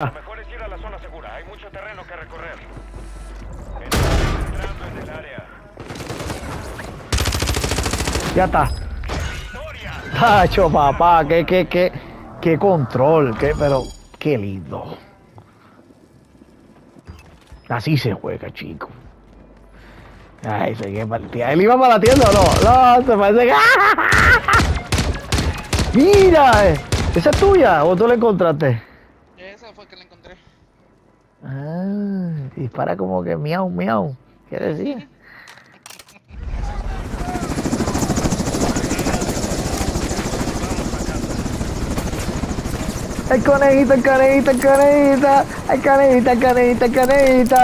Lo mejor es ir a la zona segura. Hay mucho terreno que recorrer. Estamos entrando en el área. Ya está. Tacho, papá, qué, qué, qué, qué control, qué, pero qué lindo. Así se juega, chico. Ay, se qué partida. ¿Él iba para la tienda o no? No, se parece que... ¡Mira! ¿Esa es tuya o tú la encontraste? La encontré. Ah, dispara como que miau, miau. ¿Qué decía? El conejito, el conejito, el conejito, el conejito,